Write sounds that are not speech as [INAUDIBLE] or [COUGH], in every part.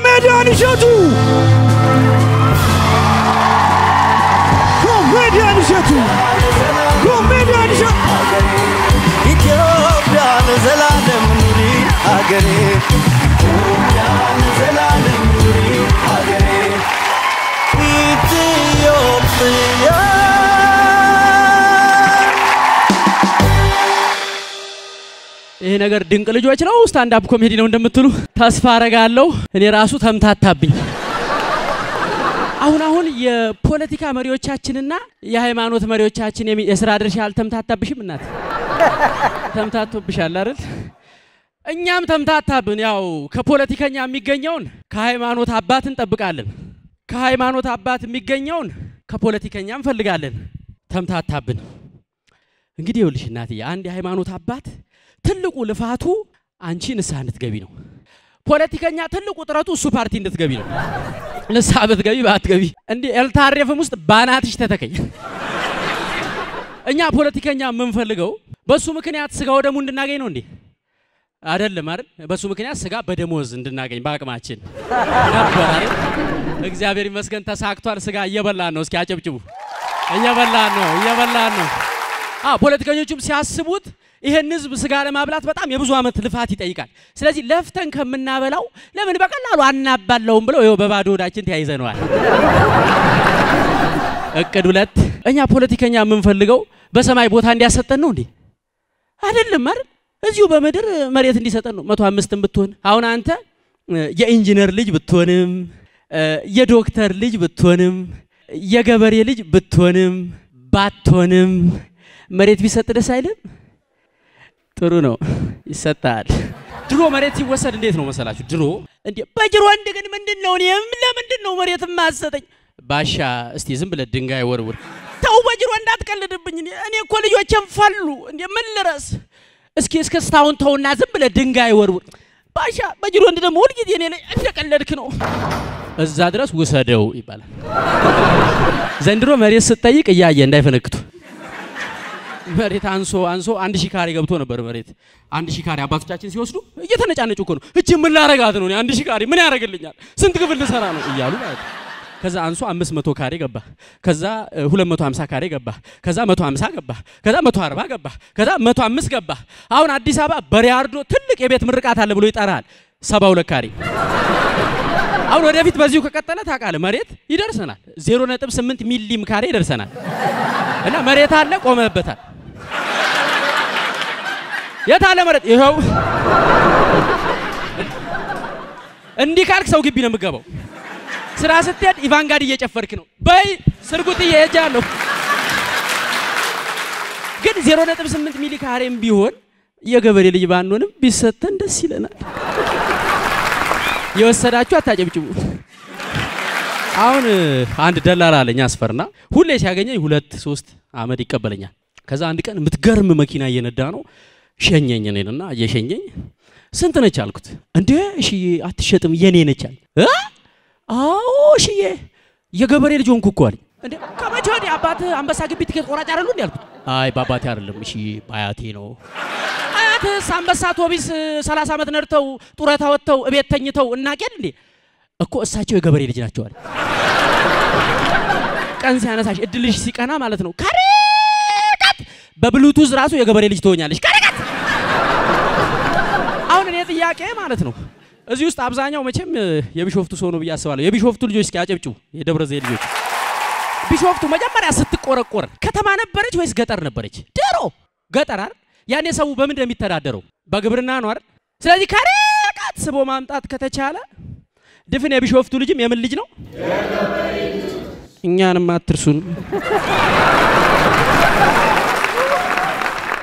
ኮሜዲያን እሸቱ ኮሜዲያን እሸቱ ኮሜዲያን እሸቱ ኢትዮጵያ ለዘላለም ኑሪ ሀገሬ ኢትዮጵያ ለዘላለም ኑሪ ሀገሬ ኢትዮጵያ ነገር ድንቅ ልጆች ነው፣ standup comedy ነው እንደምትሉ ተስፋ አረጋለሁ። እኔ ራሱ ተምታታብኝ። አሁን አሁን የፖለቲካ መሪዎቻችንና የሃይማኖት መሪዎቻችን የስራ ድርሻ አልተምታታብሽም? እናት ተምታቶብሻል አይደል? እኛም ተምታታብን። ያው ከፖለቲከኛ የሚገኘውን ከሃይማኖት አባት እንጠብቃለን፣ ከሃይማኖት አባት የሚገኘውን ከፖለቲከኛ እንፈልጋለን። ተምታታብን። እንግዲህ ይኸውልሽ እናትዬ አንድ የሃይማኖት አባት ትልቁ ልፋቱ አንቺ ንስሐ እንድትገቢ ነው። ፖለቲከኛ ትልቁ ጥረቱ እሱ ፓርቲ እንድትገቢ ነው። ንስሐ ብትገቢ ባትገቢ እንዲህ ኤልታሬፍም ውስጥ ባናትሽ ተተከኝ። እኛ ፖለቲከኛ የምንፈልገው በሱ ምክንያት ስጋ ወደሙ እንድናገኝ ነው እንዴ? አይደለም አይደል? በሱ ምክንያት ስጋ በደሞዝ እንድናገኝ በአቅማችን ነበር? እግዚአብሔር ይመስገን ተሳክቷል። ስጋ እየበላን ነው። እስኪ አጨብጭቡ። እየበላን ነው፣ እየበላን ነው። ፖለቲከኞቹም ሲያስቡት ይሄን ህዝብ ስጋ ለማብላት በጣም የብዙ ዓመት ልፋት ይጠይቃል። ስለዚህ ለፍተን ከምናበላው ለምን በቀላሉ አናባለውም ብለው ይኸው በባዶ ሆዳችን ተያይዘነዋል። እቅድ ሁለት እኛ ፖለቲከኛ የምንፈልገው በሰማይ ቦታ እንዲያሰጠን ነው እንዴ? አይደለም አይደል? እዚሁ በምድር መሬት እንዲሰጠን ነው። መቶ አምስትም ብትሆን አሁን አንተ የኢንጂነር ልጅ ብትሆንም የዶክተር ልጅ ብትሆንም የገበሬ ልጅ ብትሆንም ባትሆንም መሬት ቢሰጥ ደስ አይልም? ጥሩ ነው፣ ይሰጣል። ድሮ መሬት ሲወሰድ እንዴት ነው መሰላችሁ? ድሮ እንዴ በጅሮ ግን ምንድን ነው እኔ ለምንድን ነው መሬት ማሰጠኝ? ባሻ እስቲ ዝም ብለህ ድንጋይ ወርውር። ተው በጅሮ እንዳትቀልድብኝ። እኔ እኮ ልጆቼም ፈሉ እንዴ ምን ልረስ? እስኪ እስከ ስታውን ተውና ዝም ብለህ ድንጋይ ወርውር። ባሻ በጅሮ ወንድ ደግሞ ሁልጊዜ እኔ ላይ እንደቀለድክ ነው። እዛ ድረስ ውሰደው ይባላል። ዘንድሮ መሬት ስትጠይቅ እያየ እንዳይፈነክቱ መሬት አንሶ አንሶ አንድ ሺህ ካሬ ገብቶ ነበር መሬት። አንድ ሺህ ካሬ አባቶቻችን ሲወስዱ እየተነጫነጩ እኮ ነው። እጅ ምን ላረጋት ነው? አንድ ሺህ ካሬ ምን ያደርግልኛል? ስንት ክፍል ልሰራ ነው እያሉ ማለት ነው። ከዛ አንሶ አምስት መቶ ካሬ ገባ። ከዛ ሁለት መቶ ሀምሳ ካሬ ገባ። ከዛ መቶ ሀምሳ ገባ። ከዛ መቶ አርባ ገባ። ከዛ መቶ አምስት ገባ። አሁን አዲስ አበባ በሪያርዶ ትልቅ የቤት ምርቃት አለ ብሎ ይጠራል። ሰባ ሁለት ካሬ አሁን ወደፊት በዚሁ ከቀጠለ ታውቃለህ መሬት ይደርሰናል። ዜሮ ነጥብ ስምንት ሚሊም ካሬ ይደርሰናል። እና መሬት አለ ቆመህበታል። የት አለ መሬት? ይኸው እንዲህ ካልክ ሰው ግቢ ነው የምገባው። ስራ ስትሄድ ኢቫንጋድ እየጨፈርክ ነው። በይ ስርጉጥዬ ሄጃለሁ። ግን 0.8 ሚሊ ካሬም ቢሆን የገበሬ ልጅ ባንሆንም ቢሰጠን ደስ ይለናል። የወሰዳችሁ አታጨብጭቡ። አሁን አንድ ደላላ አለኝ አስፈርና ሁሌ ሲያገኘኝ ሁለት ሶስት አመድ ይቀበለኛል። ከዛ አንድ ቀን የምትገርም መኪና እየነዳ ነው ሸኘኝ እኔንና እየሸኘኝ ስንት ነች አልኩት። እንዴ እሽዬ አትሸጥም የኔ ነች አለ።? አዎ እሽዬ የገበሬ ልጅ ሆንኩ እኮ አለኝ። እንዴ ከመቼ ወዲህ አባትህ አንበሳ ግቢ ትኬት ቆራጭ አይደሉ እንዴ አልኩት። አይ በአባቴ አይደለም እሽዬ በአያቴ ነው። አያትህስ አንበሳ አውቶቢስ 30 ዓመት ነድተው ጡረታ ወጥተው እቤት ተኝተው እናቄል እንዴ እኮ እሳቸው የገበሬ ልጅ ናቸው አለ። ቀን ሲያነሳሽ እድልሽ ሲቀና ማለት ነው። ከርቀት በብሉቱዝ ራሱ የገበሬ ልጅ ትሆኛለሽ። ከርቀት አሁን እኔ ጥያቄ ማለት ነው እዚህ ውስጥ አብዛኛው መቼም የቢሾፍቱ ሰው ነው ብዬ አስባለሁ። የቢሾፍቱ ልጆች እስኪ አጨብጭቡ። የደብረ ዘይት ልጆች ቢሾፍቱ መጀመሪያ ስትቆረቆር ከተማ ነበረች ወይስ ገጠር ነበረች? ድሮ ገጠር አይደል? ያኔ ሰው በምን እንደሚተዳደረው በግብርና ነው አይደል? ስለዚህ ከርቀት ስቦ ማምጣት ከተቻለ ድፍን የቢሾፍቱ ልጅም የምን ልጅ ነው? እኛንም አትርሱን።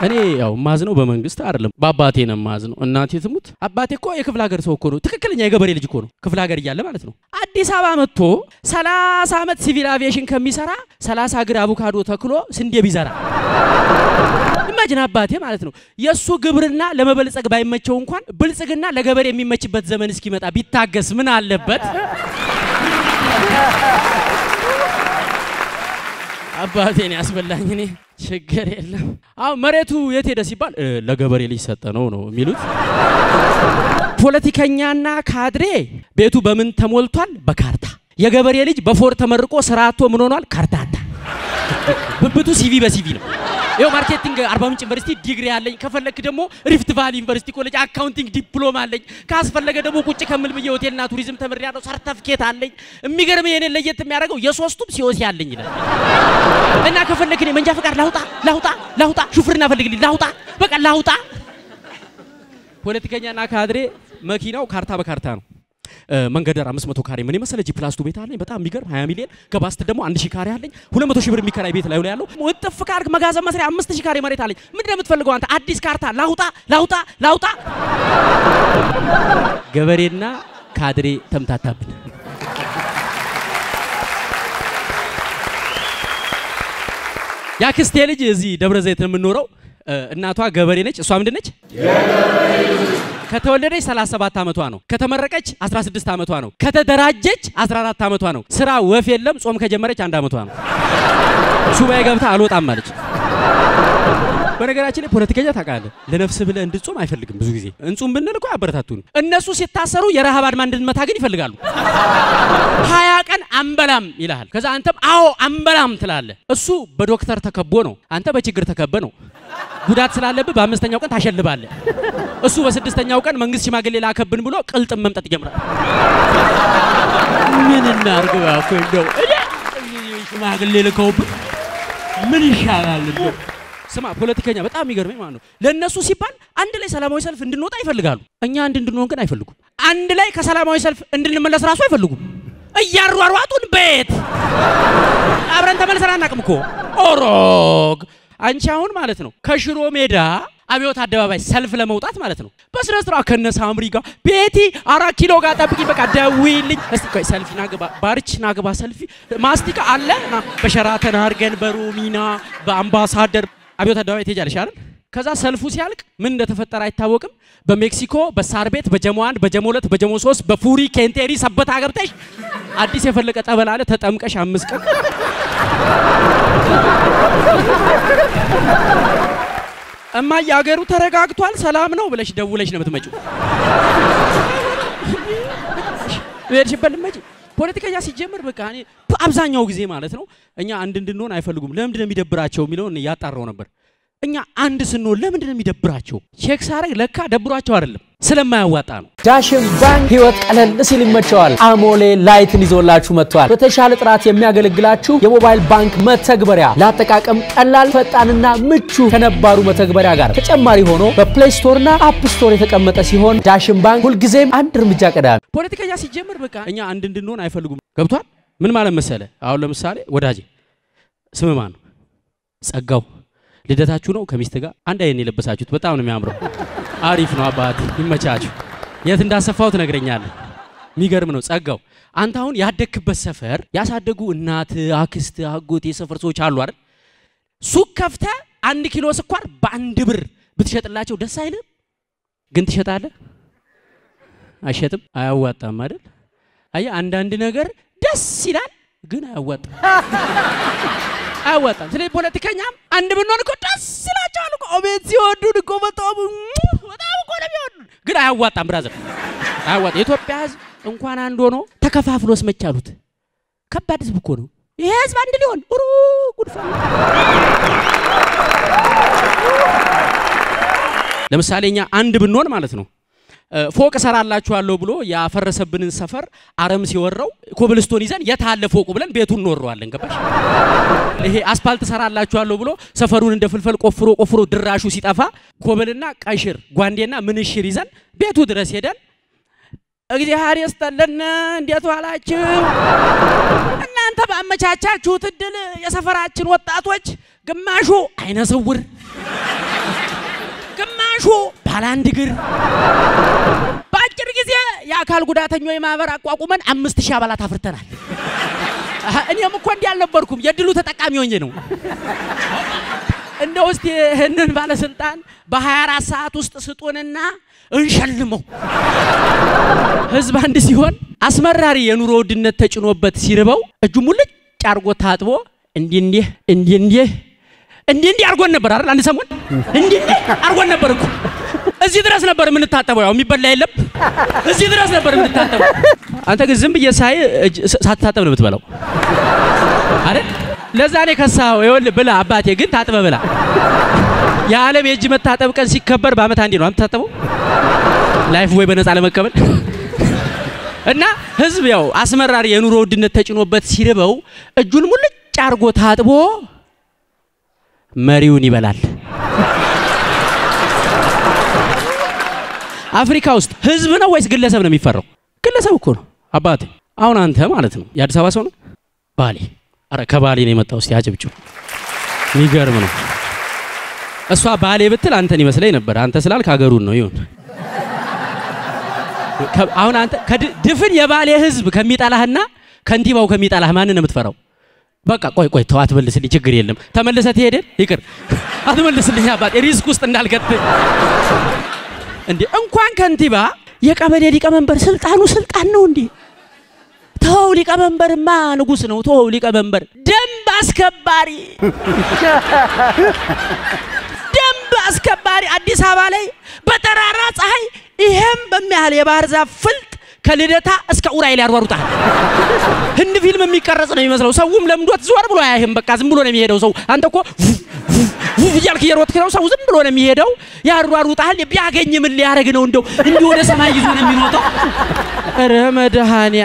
እኔ ያው ማዝነው በመንግስት አይደለም በአባቴ ነው ማዝነው። እናቴ ትሙት አባቴ እኮ የክፍለ ሀገር ሰው እኮ ነው። ትክክለኛ የገበሬ ልጅ እኮ ነው። ክፍለ ሀገር እያለ ማለት ነው። አዲስ አበባ መጥቶ 30 ዓመት ሲቪል አቪዬሽን ከሚሰራ 30 እግር አቮካዶ ተክሎ ስንዴ ቢዘራ imagine አባቴ ማለት ነው። የእሱ ግብርና ለመበልጸግ ባይመቸው እንኳን ብልጽግና ለገበሬ የሚመችበት ዘመን እስኪመጣ ቢታገስ ምን አለበት? አባቴን ያስበላኝ እኔ ችግር የለም። አሁን መሬቱ የት ሄደ ሲባል ለገበሬ ልጅ ሰጠ ነው ነው የሚሉት። ፖለቲከኛና ካድሬ ቤቱ በምን ተሞልቷል? በካርታ። የገበሬ ልጅ በ four ተመርቆ ስራ አጥቶ ምን ሆኗል? ካርታታ። ብብቱ CV በ CV ነው። ይኸው marketing አርባ ምንጭ ዩኒቨርሲቲ ዲግሪ አለኝ። ከፈለክ ደግሞ ሪፍት ቫሊ ዩኒቨርሲቲ ኮሌጅ accounting ዲፕሎማ አለኝ። ካስፈለገ ደግሞ ቁጭ ከምል ብዬ ሆቴልና ቱሪዝም ተምሬያለሁ። ሰርተፍኬት አለኝ። የሚገርም የኔን ለየት የሚያደርገው የሶስቱም COC አለኝ ይላል። እና ከፈለክ እኔ መንጃ ፈቃድ ላውጣ ላውጣ ላውጣ፣ ሹፍርና ፈልግልኝ ላውጣ፣ በቃ ላውጣ። ፖለቲከኛና ካድሬ መኪናው ካርታ በካርታ ነው። መንገድ ዳር 500 ካሬ ምን የመሰለ G plus two ቤት አለኝ። በጣም የሚገርም 20 ሚሊዮን ገባስት ደግሞ 1000 ካሬ አለኝ። 200 ሺህ ብር የሚከራይ ቤት ላይ ያለው ወጥፍ ካርክ መጋዘን መስሪያ 5000 ካሬ መሬት አለኝ። ምንድን ነው የምትፈልገው አንተ? አዲስ ካርታ ላውጣ ላውጣ ላውጣ። ገበሬና ካድሬ ተምታታብን። ያክስቴ ልጅ እዚህ ደብረ ዘይት የምንኖረው። እናቷ ገበሬ ነች። እሷ ምንድን ነች? ከተወለደች 37 ዓመቷ ነው። ከተመረቀች 16 ዓመቷ ነው። ከተደራጀች 14 ዓመቷ ነው። ስራ ወፍ የለም። ጾም ከጀመረች አንድ ዓመቷ ነው። ሱባኤ ገብታ አልወጣም አለች። በነገራችን ላይ ፖለቲከኛ ታውቃለህ፣ ለነፍስ ብለህ እንድጾም አይፈልግም። ብዙ ጊዜ እንጹም ብንል እኮ ያበረታቱን። እነሱ ሲታሰሩ የረሃብ አድማ እንድንመታ ግን ይፈልጋሉ። ሀያ ቀን አንበላም ይልሃል። ከዛ አንተም አዎ አንበላም ትላለህ። እሱ በዶክተር ተከቦ ነው፣ አንተ በችግር ተከበ ነው። ጉዳት ስላለብህ በአምስተኛው ቀን ታሸልባለህ። እሱ በስድስተኛው ቀን መንግስት ሽማግሌ ላከብን ብሎ ቅልጥም መምጠጥ ይጀምራል። ምን እናርግ እኮ እንደው ሽማግሌ ልከውብን ምን ይሻላል እንደው ስማ ፖለቲከኛ በጣም የሚገርመኝ ማለት ነው። ለእነሱ ሲባል አንድ ላይ ሰላማዊ ሰልፍ እንድንወጣ ይፈልጋሉ። እኛ አንድ እንድንሆን ግን አይፈልጉም። አንድ ላይ ከሰላማዊ ሰልፍ እንድንመለስ ራሱ አይፈልጉም። እያሯሯጡን ቤት አብረን ተመልሰን አናውቅም እኮ ኦሮግ። አንቺ አሁን ማለት ነው ከሽሮ ሜዳ አብዮት አደባባይ ሰልፍ ለመውጣት ማለት ነው በስነ ስርዓት ከነ ሳምሪ ቤቲ አራት ኪሎ ጋር ጠብቂ፣ በቃ ደውይልኝ እስቲ ቆይ ሰልፊ ናግባ፣ ባርች ናግባ ሰልፊ ማስቲካ አለ በሸራተን አድርገን በሮሚና በአምባሳደር አብዮት አደባባይ ትሄጃለሽ አይደል? ከዛ ሰልፉ ሲያልቅ ምን እንደተፈጠረ አይታወቅም። በሜክሲኮ በሳር ቤት በጀሞ አንድ በጀሞ ሁለት በጀሞ ሶስት በፉሪ ኬንቴሪ ሰበታ ገብተሽ አዲስ የፈለቀ ጠበል አለ ተጠምቀሽ አምስት ቀን እማዬ አገሩ ተረጋግቷል ሰላም ነው ብለሽ ደውለሽ ነው የምትመጪው። ሄድሽበት ልትመጪ ፖለቲከኛ ሲጀምር በቃ እኔ አብዛኛው ጊዜ ማለት ነው እኛ አንድ እንድንሆን አይፈልጉም። ለምንድን ነው የሚደብራቸው የሚለውን ያጣራው ነበር። እኛ አንድ ስንሆን ለምንድን ነው የሚደብራቸው? check ሳረግ ለካ ደብሯቸው አይደለም ስለማያዋጣ ነው። ዳሽን ባንክ ህይወት ቀለል ሲል ይመቸዋል። አሞሌ Lite ን ይዞላችሁ መጥቷል። በተሻለ ጥራት የሚያገለግላችሁ የሞባይል ባንክ መተግበሪያ ለአጠቃቀም ቀላል፣ ፈጣንና ምቹ ከነባሩ መተግበሪያ ጋር ተጨማሪ ሆኖ በ Play Store ና App Store የተቀመጠ ሲሆን ዳሽን ባንክ ሁልጊዜም አንድ እርምጃ ቀዳሚ። ፖለቲከኛ ሲጀምር በቃ እኛ አንድ እንድንሆን አይፈልጉም። ገብቷል? ምን ማለት መሰለ? አሁን ለምሳሌ ወዳጄ ስም ማን ነው? ጸጋው ልደታችሁ ነው ከሚስት ጋር አንድ አይነት የለበሳችሁት በጣም ነው የሚያምረው። አሪፍ ነው አባት ይመቻችሁ። የት እንዳሰፋው ትነግረኛለህ። የሚገርም ነው ጸጋው። አንተ አሁን ያደግክበት ሰፈር ያሳደጉ እናት፣ አክስት፣ አጎት የሰፈር ሰዎች አሉ አይደል? ሱቅ ከፍተ አንድ ኪሎ ስኳር በአንድ ብር ብትሸጥላቸው ደስ አይልም? ግን ትሸጣለህ? አይሸጥም? አያዋጣም አይደል? አየህ አንዳንድ ነገር ደስ ይላል ግን አያዋጣም አያዋጣም። ስለዚህ ፖለቲከኛም አንድ ብንሆን እኮ ደስ ይላቸዋል እኮ ቤት ሲወዱን እኮ በጣም በጣም እኮ ነው የሚወዱን፣ ግን አያዋጣም። brother አያዋጣም። የኢትዮጵያ ሕዝብ እንኳን አንድ ሆኖ ተከፋፍሎስ መች ቻሉት ከባድ ሕዝብ እኮ ነው። ይሄ ሕዝብ አንድ ሊሆን ሩ ጉድፋ ለምሳሌ እኛ አንድ ብንሆን ማለት ነው ፎቅ እሰራላችኋለሁ ብሎ ያፈረሰብንን ሰፈር አረም ሲወረው ኮብልስቶን ይዘን የት አለ ፎቁ ብለን ቤቱን እንወረዋለን። ገባሽ? ይሄ አስፓልት እሰራላችኋለሁ ብሎ ሰፈሩን እንደ ፍልፈል ቆፍሮ ቆፍሮ ድራሹ ሲጠፋ ኮብልና ቀሽር ጓንዴና ምንሽር ይዘን ቤቱ ድረስ ሄደን እግዚአብሔር ይስጥልን እንዴት ዋላችሁ? እናንተ ባመቻቻችሁት እድል የሰፈራችን ወጣቶች ግማሹ አይነ ስውር ግማሹ ባለ አንድ እግር በአጭር ጊዜ የአካል ጉዳተኞች ማህበር አቋቁመን አምስት ሺህ አባላት አፍርተናል። እኔም እኮ እንዲህ አልነበርኩም፣ የድሉ ተጠቃሚ ሆኜ ነው። እንደ ውስጥ ይህንን ባለስልጣን በ24 ሰዓት ውስጥ ስጡንና እንሸልመው። ህዝብ አንድ ሲሆን አስመራሪ የኑሮ ውድነት ተጭኖበት ሲርበው እጁ ሙልጭ አርጎ ታጥቦ እንዲህ እንዲህ እንዲህ እንዲህ እንዲህ እንዲህ አርጎን ነበር አይደል? አንድ ሰሞን እንዲህ እንዲህ አርጎን ነበር እኮ እዚህ ድረስ ነበር የምንታጠበው። ያው የሚበላ የለም። እዚህ ድረስ ነበር የምንታጠበው። አንተ ግን ዝም ብዬ ሳይ ሳትታጠብ ነው የምትበላው አይደል? ለዛ እኔ ከሳው ይኸውልህ ብላ አባቴ ግን ታጥበ ብላ። የዓለም የእጅ መታጠብ ቀን ሲከበር በአመት አንዴ ነው የምትታጠበው። Lifebuoy በነፃ ለመቀበል እና ህዝብ ያው አስመራሪ የኑሮ ውድነት ተጭኖበት ሲርበው እጁን ሙልጭ አርጎ ታጥቦ መሪውን ይበላል። አፍሪካ ውስጥ ህዝብ ነው ወይስ ግለሰብ ነው የሚፈራው? ግለሰብ እኮ ነው አባቴ። አሁን አንተ ማለት ነው የአዲስ አበባ ሰው ነው? ባሌ። አረ ከባሌ ነው የመጣው። እስቲ አጨብጭቡ። የሚገርም ነው። እሷ ባሌ ብትል አንተን ይመስለኝ ነበር። አንተ ስላልክ ሀገሩን ነው ይሁን። አሁን አንተ ድፍን የባሌ ህዝብ ከሚጠላህና ከንቲባው ከሚጠላህ ማንን ነው የምትፈራው? በቃ ቆይ ቆይ ተው አትመልስልኝ፣ ችግር የለም። ተመልሰህ ትሄደን ይቅር። አትመልስልኝ አባቴ risk ውስጥ እንዳልከትህ እንዴ እንኳን ከንቲባ የቀበሌ ሊቀመንበር ስልጣኑ ስልጣን ነው እንዴ? ተው ሊቀመንበርማ ንጉስ ነው። ተው ሊቀመንበር። ደንብ አስከባሪ። ደንብ አስከባሪ። አዲስ አበባ ላይ በጠራራ ፀሐይ ይሄም በሚያህል የባህር ዛፍ ፍልጥ ከልደታ እስከ ኡራኤል ያሯሩጣል። ህንድ ፊልም የሚቀረጽ ነው የሚመስለው። ሰውም ለምዶት ዞር ብሎ አያይህም። በቃ ዝም ብሎ ነው የሚሄደው ሰው። አንተ እኮ እያልክ እየሮጥክ ነው። ሰው ዝም ብሎ ነው የሚሄደው። ያሯሩጣል። ቢያገኝ ምን ሊያደርግ ነው? እንደው እንዲህ ወደ ሰማይ ይዞ ነው የሚሮጠው። ኧረ መድኃኔ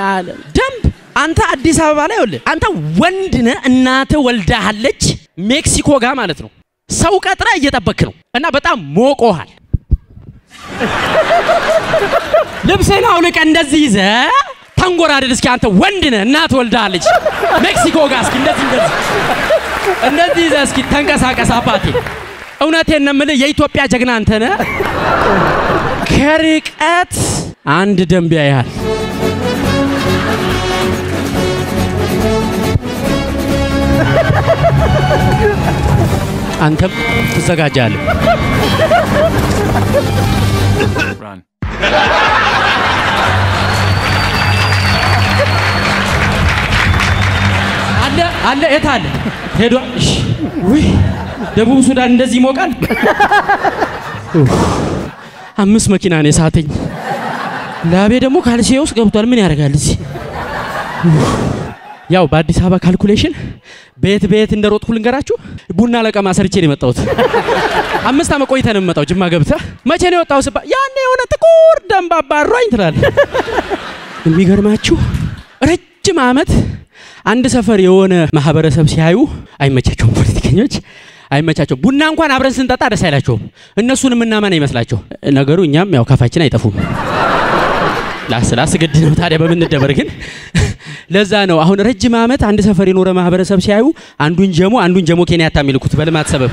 ደንብ አንተ አዲስ አበባ ላይ ይኸውልህ፣ አንተ ወንድ ነህ፣ እናትህ ወልዳሃለች ሜክሲኮ ጋር ማለት ነው። ሰው ቀጥረ እየጠበክ ነው እና በጣም ሞቆሃል። ልብስህን አውልቀህ እንደዚህ ይዘህ ተንጎራደድ እስኪ። አንተ ወንድ ነህ፣ እናትህ ወልዳሃለች ሜክሲኮ ጋር እስኪ እንደዚህ እንደዚህ እንደዚህ ይዘህ እስኪ ተንቀሳቀስ አባቴ። እውነቴን ነው የምልህ የኢትዮጵያ ጀግና አንተ ነህ። ከርቀት አንድ ደንብ ያያል። አንተም ትዘጋጃለህ።. አለ አለ የት አለ ውይ ደቡብ ሱዳን እንደዚህ ይሞቃል። አምስት መኪና ነው የሳተኝ። ላቤ ደግሞ ካልሲዬ ውስጥ ገብቷል። ምን ያደርጋል እዚህ? ያው በአዲስ አበባ calculation ቤት ቤት እንደሮጥኩ ልንገራችሁ። ቡና ለቀማ ሰርቼ ነው የመጣሁት። አምስት ዓመት ቆይተህ ነው የምመጣው ጅማ ገብተህ። መቼ ነው የወጣው ስባ ያኔ የሆነ ጥቁር ደንብ አባሯኝ ትላለህ። የሚገርማችሁ ረጅም ዓመት አንድ ሰፈር የሆነ ማህበረሰብ ሲያዩ አይመቻቸውም። ፖለቲከኞች አይመቻቸውም። ቡና እንኳን አብረን ስንጠጣ ደስ አይላቸውም። እነሱን የምናመን አይመስላቸው ነገሩ። እኛም ያው ካፋችን አይጠፉም። ላስ ላስ ግድ ነው ታዲያ በምንደበር ግን ለዛ ነው አሁን ረጅም ዓመት አንድ ሰፈር የኖረ ማህበረሰብ ሲያዩ አንዱን ጀሞ አንዱን ጀሞ ኬንያታ የሚልኩት በልማት ሰበብ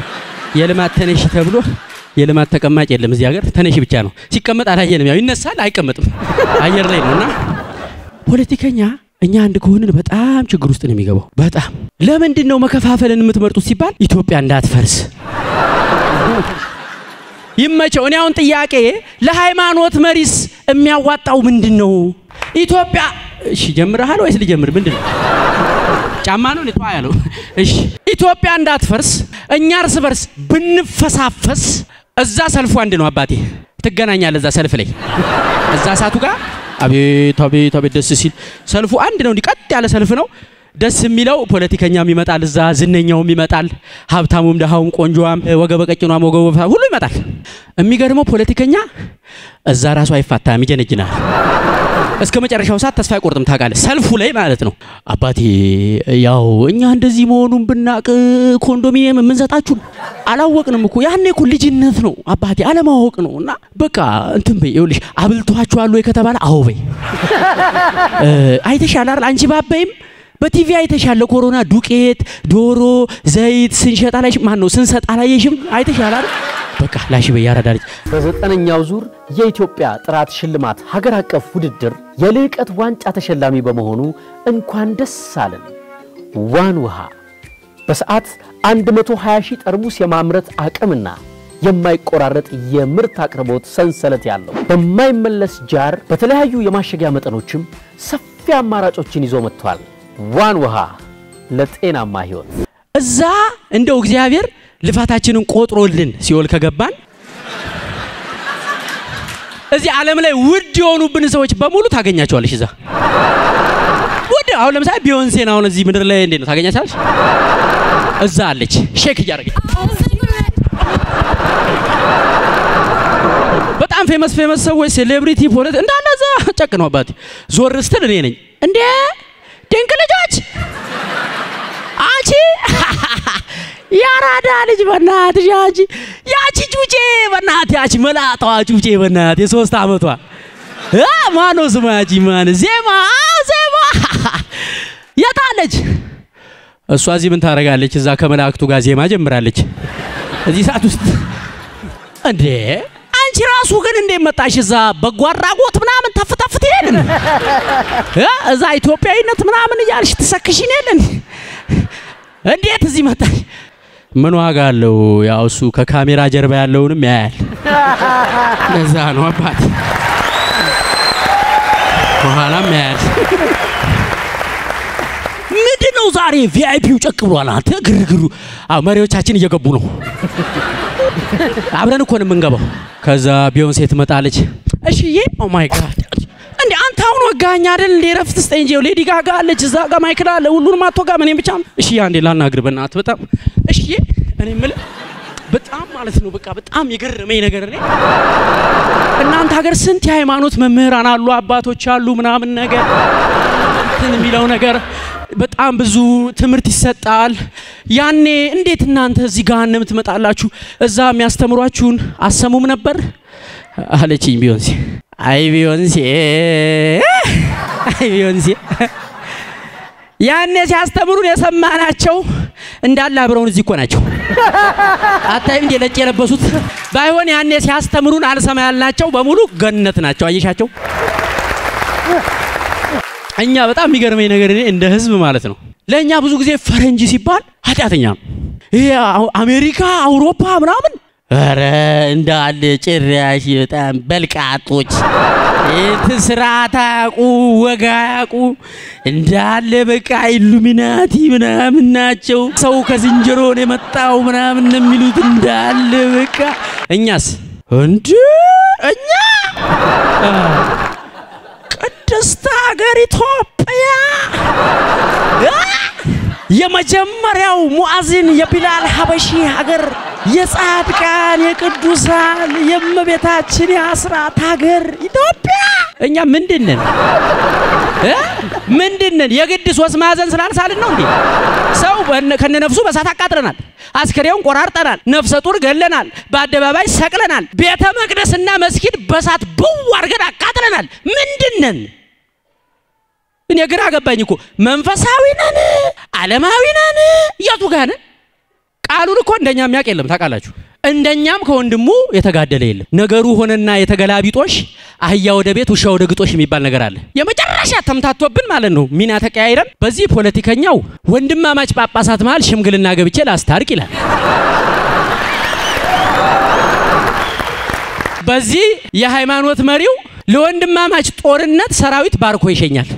የልማት ተነሺ ተብሎ የልማት ተቀማጭ የለም እዚህ ሀገር ተነሺ ብቻ ነው። ሲቀመጥ አላየንም። ያው ይነሳል አይቀመጥም፣ አየር ላይ ነው እና ፖለቲከኛ እኛ አንድ ከሆንን በጣም ችግር ውስጥ ነው የሚገባው። በጣም ለምንድን ነው መከፋፈልን የምትመርጡት ሲባል ኢትዮጵያ እንዳትፈርስ ይመቸው። እኔ አሁን ጥያቄ ለሃይማኖት መሪስ የሚያዋጣው ምንድን ነው? ኢትዮጵያ እሺ፣ ጀምረሃል ወይስ ልጀምር? ምንድን ነው ጫማ ነው ልቷ ያለው። እሺ፣ ኢትዮጵያ እንዳትፈርስ እኛ እርስ በርስ ብንፈሳፈስ፣ እዛ ሰልፉ አንድ ነው አባቴ። ትገናኛለህ እዛ ሰልፍ ላይ እዛ እሳቱ ጋር አቤት አቤት አቤት ደስ ሲል ሰልፉ አንድ ነው። እንዲቀጥ ያለ ሰልፍ ነው። ደስ የሚለው ፖለቲከኛም ይመጣል፣ እዛ ዝነኛውም ይመጣል፣ ሀብታሙም፣ ደሃውም፣ ቆንጆዋም፣ ወገበ ቀጭኗም፣ ወገበ ሁሉ ይመጣል። የሚገርመው ፖለቲከኛ እዛ ራሱ አይፋታም፣ ይጀነጅናል። እስከ መጨረሻው ሰዓት ተስፋ አይቆርጥም። ታውቃለህ፣ ሰልፉ ላይ ማለት ነው። አባቴ ያው እኛ እንደዚህ መሆኑን ብናቅ ኮንዶሚኒየም የምንሰጣችሁ አላወቅንም እኮ ያኔ እኮ ልጅነት ነው አባቴ፣ አለማወቅ ነው። እና በቃ እንትን በይ ይኸውልሽ፣ አብልቷችኋል ወይ ከተባለ አዎ በይ። አይተሻል አይደል አንቺ ባበይም በቲቪ አይተሻል። ለኮሮና ዱቄት፣ ዶሮ፣ ዘይት ስንሸጥ አላየሽም? ማን ነው ስንሰጥ አላየሽም? አይተሻል አይደል? በቃ ላሽ በይ ያራዳ ልጅ በዘጠነኛው ዙር የኢትዮጵያ ጥራት ሽልማት ሀገር አቀፍ ውድድር የልዕቀት ዋንጫ ተሸላሚ በመሆኑ እንኳን ደስ አለን። ዋን ውሃ በሰዓት 120 ሺህ ጠርሙስ የማምረት አቅምና የማይቆራረጥ የምርት አቅርቦት ሰንሰለት ያለው በማይመለስ jar በተለያዩ የማሸጊያ መጠኖችም ሰፊ አማራጮችን ይዞ መጥቷል። ዋን ውሃ ለጤናማ ሕይወት እዛ እንደው እግዚአብሔር ልፋታችንን ቆጥሮልን ሲኦል ከገባን እዚህ ዓለም ላይ ውድ የሆኑብን ሰዎች በሙሉ ታገኛቸዋለሽ እዛ ውድ። አሁን ለምሳሌ ቢዮንሴን አሁን እዚህ ምድር ላይ እንዴት ነው ታገኛቻለሽ? እዛ አለች shake እያደረገች በጣም famous famous ሰዎች celebrity ፖለት እንዳለ እዛ ጨቅ ነው አባቴ። ዞር ስትል እኔ ነኝ እንዴ ድንቅ ልጆች! አንቺ [LAUGHS] ያራዳ ልጅ በናትሽ ያቺ ያቺ ጩጬ በናት ያቺ መላጣዋ ጩጬ በናት የሶስት አመቷ። ስሟ? ያቺ ማን ዜማ ዜማ! [LAUGHS] የታለች እሷ እዚህ ምን ታደርጋለች? እዛ ከመላእክቱ ጋር ዜማ ጀምራለች። እዚህ ሰዓት ውስጥ እንዴ! አንቺ ራሱ ግን እንዴት መጣሽ? እዛ በጎ ትሄድን እዛ ኢትዮጵያዊነት ምናምን እያልሽ ትሰክሽን የለን? እንዴት እዚህ መጣሽ? ምን ዋጋ አለው? ያው እሱ ከካሜራ ጀርባ ያለውንም ያያል። ለዛ ነው አባት። በኋላም ያያል። ምንድን ነው ዛሬ VIP ው ጨቅ ብሏል? አንተ ግርግሩ። አዎ መሪዎቻችን እየገቡ ነው። አብረን እኮ ነው የምንገባው። ከዛ ቢዮንሴ ትመጣለች። እሽዬ oh my God ወጋኝ አይደል እንዴ? ረፍት ስጠኝ እንጂ ሌዲ ጋጋ አለች እዛ ጋር ማይክል አለ። ሁሉንም አትወጋም፣ እኔም ብቻ እሽዬ አንዴ ላናግር በእናትህ በጣም እሽዬ። እኔ የምልህ በጣም ማለት ነው በቃ በጣም የገረመኝ ነገር እኔ እናንተ ሀገር ስንት የሃይማኖት መምህራን አሉ፣ አባቶች አሉ ምናምን ነገር እንትን የሚለው ነገር በጣም ብዙ ትምህርት ይሰጣል። ያኔ እንዴት እናንተ እዚህ ገሃነም ትመጣላችሁ? እዛ የሚያስተምሯችሁን አሰሙም ነበር አለችኝ ቢዮንሴ። አይ ቢዮንሴ፣ አይ ቢዮንሴ፣ ያኔ ሲያስተምሩን የሰማናቸው እንዳለ አብረውን እዚህ እኮ ናቸው። አታይም እንዴ ነጭ የለበሱት? ባይሆን ያኔ ሲያስተምሩን አልሰማ ያልናቸው በሙሉ ገነት ናቸው። አየሻቸው? እኛ በጣም የሚገርመኝ ነገር እኔ እንደ ህዝብ ማለት ነው ለእኛ ብዙ ጊዜ ፈረንጅ ሲባል ኃጢአተኛ ነው። ይሄ አሜሪካ፣ አውሮፓ ምናምን ኧረ እንዳለ ጭራሽ በጣም በልቃጦች እንትን ስርዓት አያውቁ ወግ አያውቁ እንዳለ በቃ ኢሉሚናቲ ምናምን ናቸው። ሰው ከዝንጀሮ ነው የመጣው ምናምን ነው የሚሉት። እንዳለ በቃ እኛስ? እንድ እኛ? ቅድስት ሀገር ኢትዮጵያ የመጀመሪያው ሙአዚን የቢላል ሀበሺ ሀገር የጻድቃን የቅዱሳን የእመቤታችን የአስራት ሀገር ኢትዮጵያ እኛ ምንድነን እ ምንድነን? የግድ ሶስት ማዕዘን ስላልሳልን ነው እንዴ? ሰው ከነነፍሱ በሳት አቃጥለናል። አስከሬውን ቆራርጠናል። ነፍሰ ጡር ገለናል። በአደባባይ ሰቅለናል። ቤተ መቅደስና መስጊድ በሳት ብው አድርገን አቃጥለናል። ምንድነን? እኔ ግራ ገባኝ እኮ መንፈሳዊ ነን ዓለማዊ ነን የቱ ጋር ነን? ቃሉን እኮ እንደኛ የሚያውቅ የለም ታውቃላችሁ። እንደኛም ከወንድሙ የተጋደለ የለም። ነገሩ ሆነና የተገላቢጦሽ አህያ ወደ ቤት ውሻ ወደ ግጦሽ የሚባል ነገር አለ። የመጨረሻ ተምታቶብን ማለት ነው። ሚና ተቀያይረን በዚህ ፖለቲከኛው ወንድማማች ጳጳሳት መሃል ሽምግልና ገብቼ ላስታርቅ ይላል። በዚህ የሃይማኖት መሪው ለወንድማማች ጦርነት ሰራዊት ባርኮ ይሸኛል።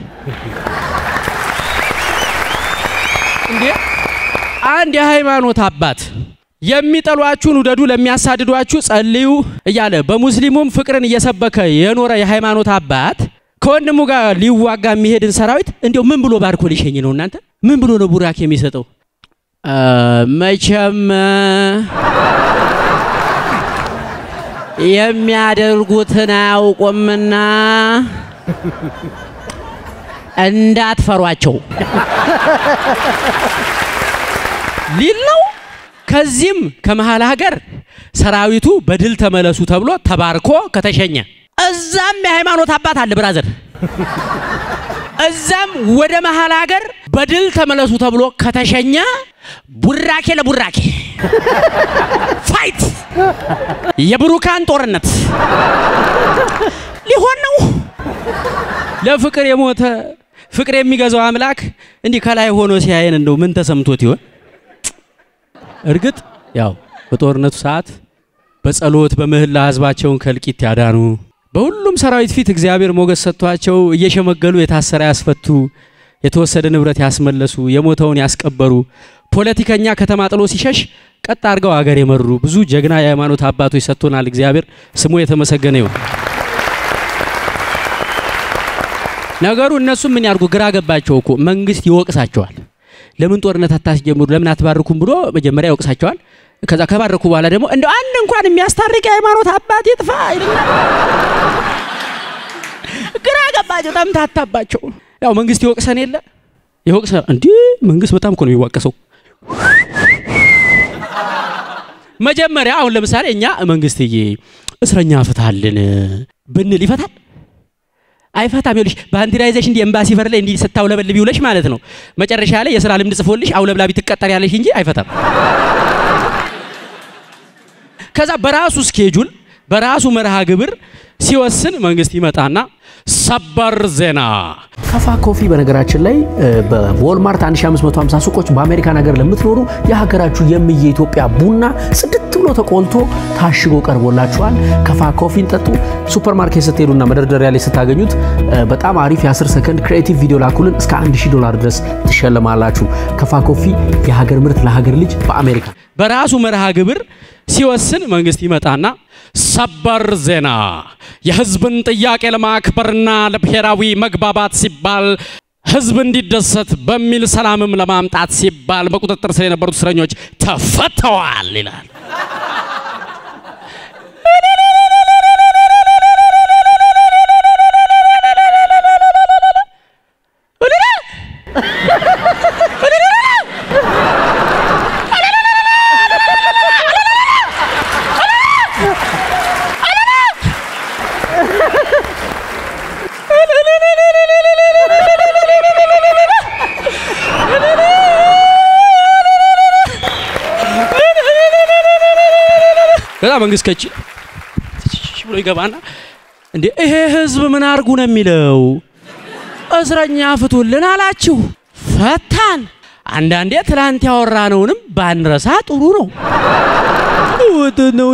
እንዴ አንድ የሃይማኖት አባት የሚጠሏችሁን ውደዱ፣ ለሚያሳድዷችሁ ጸልዩ እያለ በሙስሊሙም ፍቅርን እየሰበከ የኖረ የሃይማኖት አባት ከወንድሙ ጋር ሊዋጋ የሚሄድን ሰራዊት እንዲያው ምን ብሎ ባርኮ ሊሸኝ ነው? እናንተ ምን ብሎ ነው ቡራክ የሚሰጠው? መቼም የሚያደርጉትን አያውቁምና እንዳትፈሯቸው ሊል ነው። ከዚህም ከመሃል ሀገር ሰራዊቱ በድል ተመለሱ ተብሎ ተባርኮ ከተሸኘ እዛም የሃይማኖት አባት አለ brother። እዛም ወደ መሃል ሀገር በድል ተመለሱ ተብሎ ከተሸኘ ቡራኬ ለቡራኬ fight የብሩካን ጦርነት ሊሆን ነው። ለፍቅር የሞተ ፍቅር የሚገዛው አምላክ እንዲህ ከላይ ሆኖ ሲያየን እንደው ምን ተሰምቶት ይሆን? እርግጥ ያው በጦርነቱ ሰዓት በጸሎት በምህላ ህዝባቸውን ከእልቂት ያዳኑ በሁሉም ሰራዊት ፊት እግዚአብሔር ሞገስ ሰጥቷቸው እየሸመገሉ የታሰረ ያስፈቱ፣ የተወሰደ ንብረት ያስመለሱ፣ የሞተውን ያስቀበሩ፣ ፖለቲከኛ ከተማ ጥሎ ሲሸሽ ቀጥ አድርገው አገር የመሩ ብዙ ጀግና የሃይማኖት አባቶች ሰጥቶናል። እግዚአብሔር ስሙ የተመሰገነ ይሁን። ነገሩ እነሱም ምን ያርጉ ግራ ገባቸው እኮ መንግስት ይወቅሳቸዋል። ለምን ጦርነት አታስጀምሩ ለምን አትባርኩም ብሎ መጀመሪያ ይወቅሳቸዋል። ከዛ ከባረኩ በኋላ ደግሞ እንደው አንድ እንኳን የሚያስታርቅ የሃይማኖት አባት ይጥፋ ግራ ገባቸው፣ ተምታታባቸው። ያው መንግስት ይወቅሰን የለ ይወቅሰ እንዲህ መንግስት በጣም እኮ ነው የሚዋቀሰው። መጀመሪያ አሁን ለምሳሌ እኛ መንግስትዬ እስረኛ ፍታልን ብንል ይፈታል? አይፈታም። ይኸውልሽ ባንዲራ ይዘሽ እንዲህ ኤምባሲ በር ላይ እንዲህ ስታውለበልብ ይውለሽ ማለት ነው። መጨረሻ ላይ የስራ ልምድ ጽፎልሽ አውለብላቢ ትቀጠር ያለሽ እንጂ አይፈታም። ከዛ በራሱ schedule በራሱ መርሃ ግብር ሲወስን መንግስት ይመጣና ሰበር ዜና Kaffa Coffee በነገራችን ላይ በ Walmart 1550 ሱቆች በአሜሪካን ሀገር ለምትኖሩ የሀገራችሁ የእምዬ ኢትዮጵያ ቡና ጽድት ብሎ ተቆልቶ ታሽጎ ቀርቦላችኋል። ከፋ ኮፊን ጠጡ። ሱፐር ማርኬት ስትሄዱና መደርደሪያ ላይ ስታገኙት በጣም አሪፍ የ10 ሰከንድ creative ቪዲዮ ላኩልን እስከ 1000 ዶላር ድረስ ትሸለማላችሁ። ከፋ ኮፊ የሀገር ምርት ለሀገር ልጅ በአሜሪካ በራሱ መርሃ ግብር ሲወስን መንግስት ይመጣና ሰበር ዜና የህዝብን ጥያቄ ለማክበርና ለብሔራዊ መግባባት ሲባል ህዝብ እንዲደሰት በሚል ሰላምም ለማምጣት ሲባል በቁጥጥር ስር የነበሩት እስረኞች ተፈተዋል ይላል። ከዛ መንግስት ከች ብሎ ይገባና እንዴ ይሄ ህዝብ ምን አርጉ ነው የሚለው? እስረኛ ፍቱልን አላችሁ፣ ፈታን። አንዳንዴ ትላንት ያወራነውንም ባንረሳ ጥሩ ነው። ወደ ነው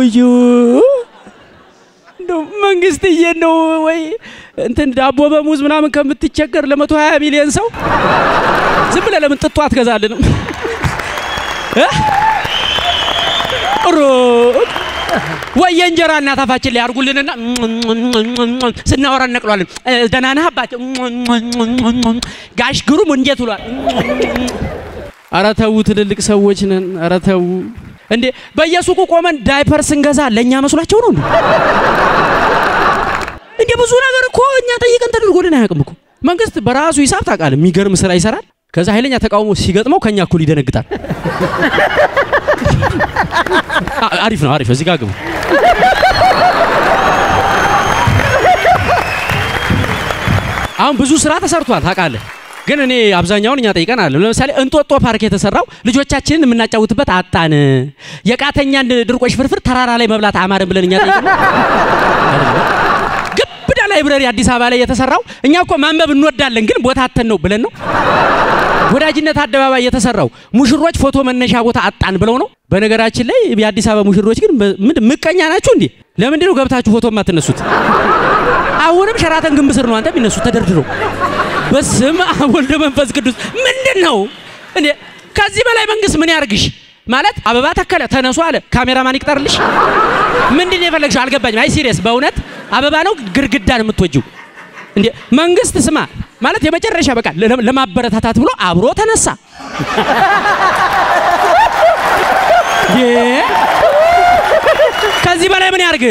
መንግስትዬ ነው ወይ እንትን ዳቦ በሙዝ ምናምን ከምትቸገር ለመቶ ሀያ ሚሊዮን ሰው ዝም ብለህ ለምን ጥጦ አትገዛልንም? ሩቅ ወይ የእንጀራ እናት አፋችን ላይ አድርጉልንና ስናወራ እነቅሏለን። ደህና ነህ አባቴ? ጋሽ ግሩም እንዴት ውሏል? ኧረ ተው ትልልቅ ሰዎች ነን። ኧረ ተው እንዴ! በየሱቁ ቆመን ዳይፐር ስንገዛ ለእኛ መስሏቸው ነው እንዴ? እንዴ ብዙ ነገር እኮ እኛ ጠይቀን ተደርጎልን አያውቅም እኮ። መንግስት በራሱ ሂሳብ ታውቃለህ፣ የሚገርም ስራ ይሰራል። ከዛ ኃይለኛ ተቃውሞ ሲገጥመው ከኛ እኩል ይደነግጣል። አሪፍ ነው፣ አሪፍ እዚህ ጋር ግቡ። አሁን ብዙ ስራ ተሰርቷል ታውቃለህ። ግን እኔ አብዛኛውን እኛ ጠይቀን አለ። ለምሳሌ እንጦጦ ፓርክ የተሰራው ልጆቻችንን የምናጫውትበት አጣን። የቃተኛን ድርቆሽ ፍርፍር ተራራ ላይ መብላት አማረን ብለን እኛ ግብዳ ላይብረሪ አዲስ አበባ ላይ የተሰራው እኛ እኮ ማንበብ እንወዳለን ግን ቦታ አተን ነው ብለን ነው። ወዳጅነት አደባባይ የተሰራው ሙሽሮች ፎቶ መነሻ ቦታ አጣን ብለው ነው። በነገራችን ላይ የአዲስ አበባ ሙሽሮች ግን ምቀኛ ናችሁ እንዴ? ለምንድን ነው ገብታችሁ ፎቶ የማትነሱት? አሁንም ሸራተን ግንብ ስር ነው አንተ የሚነሱት ተደርድረው። በስም ወልድ መንፈስ ቅዱስ ምንድን ነው እንዴ? ከዚህ በላይ መንግስት ምን ያርግሽ? ማለት አበባ ተከለ ተነሱ አለ። ካሜራማን ይቅጠርልሽ። ምንድን ነው የፈለግሽው? አልገባኝም። አይ serious፣ በእውነት አበባ ነው ግድግዳን የምትወጂው እንዴ? መንግስት ስማ ማለት የመጨረሻ በቃ ለማበረታታት ብሎ አብሮ ተነሳ። ከዚህ በላይ ምን ያርግ?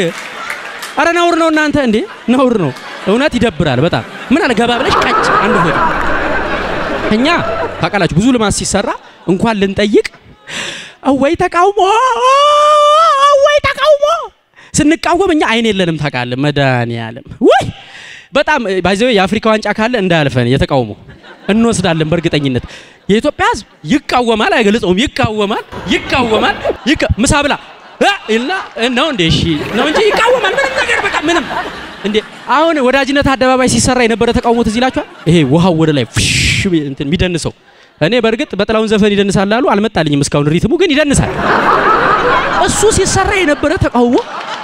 አረ ነውር ነው እናንተ እንዴ! ነውር ነው እውነት ይደብራል በጣም። ምን አለ ገባ ብለሽ ቀጭ አንድ ሆድ እኛ ታውቃላችሁ ብዙ ልማት ሲሰራ እንኳን ልንጠይቅ እወይ ተቃውሞ ስንቃወም እኛ አይን የለንም ታውቃለህ። መድኃኒዓለም ወይ በጣም ባይዘው የአፍሪካ ዋንጫ ካለ እንዳያልፈን የተቃውሞ እንወስዳለን በእርግጠኝነት። የኢትዮጵያ ሕዝብ ይቃወማል፣ አይገልጸውም። ይቃወማል፣ ይቃወማል። ምሳ ብላ እና ነው እንዴ? እሺ ነው እንጂ ይቃወማል። ምንም ነገር በቃ ምንም እንዴ። አሁን ወዳጅነት አደባባይ ሲሰራ የነበረ ተቃውሞ ትዝ ይላችኋል? ይሄ ውሃው ወደ ላይ እንትን የሚደንሰው እኔ በእርግጥ በጥላውን ዘፈን ይደንሳል አሉ አልመጣልኝም እስካሁን ሪትሙ ግን ይደንሳል። እሱ ሲሰራ የነበረ ተቃውሞ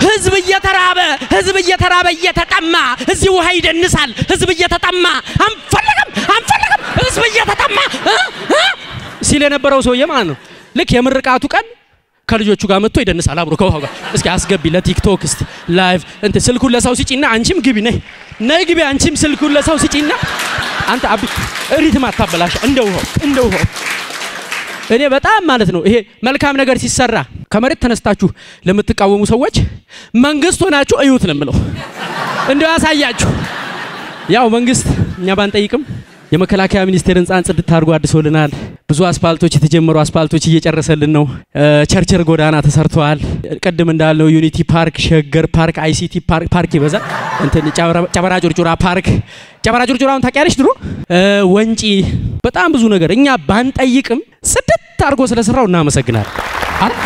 ህዝብ እየተራበ ህዝብ እየተራበ እየተጠማ እዚህ ውሃ ይደንሳል። ህዝብ እየተጠማ አንፈልግም አንፈልግም ህዝብ እየተጠማ ሲል የነበረው ሰውዬ ማለት ነው። ልክ የምርቃቱ ቀን ከልጆቹ ጋር መጥቶ ይደንሳል አብሮ ከውሃው ጋር። እስኪ አስገቢ ለቲክቶክ እስቲ live እንትን ስልኩን ለሰው ስጪና አንቺም ግቢ ነይ ነይ ግቢ አንቺም ስልኩን ለሰው ስጪና አንተ አቢ rhythm አታበላሽ እንደ ውሃው እንደ ውሃው እኔ በጣም ማለት ነው ይሄ መልካም ነገር ሲሰራ ከመሬት ተነስታችሁ ለምትቃወሙ ሰዎች መንግስት ሆናችሁ እዩት ነው የምለው። እንደው ያሳያችሁ። ያው መንግስት እኛ ባንጠይቅም የመከላከያ ሚኒስቴር ህንፃን ጽድት አድርጎ አድሶልናል። ብዙ አስፓልቶች የተጀመሩ አስፓልቶች እየጨረሰልን ነው። ቸርችል ጎዳና ተሰርተዋል። ቅድም እንዳልነው ዩኒቲ ፓርክ፣ ሸገር ፓርክ፣ አይሲቲ ፓርክ ፓርክ ይበዛል። እንትን ጨበራ- ጩርጩራ ፓርክ ጨበራ ጩርጩራውን ታውቂያለሽ? ድሮ ወንጪ በጣም ብዙ ነገር እኛ ባንጠይቅም ጽድት አድርጎ ስለሰራው እናመሰግናለን። አይደል?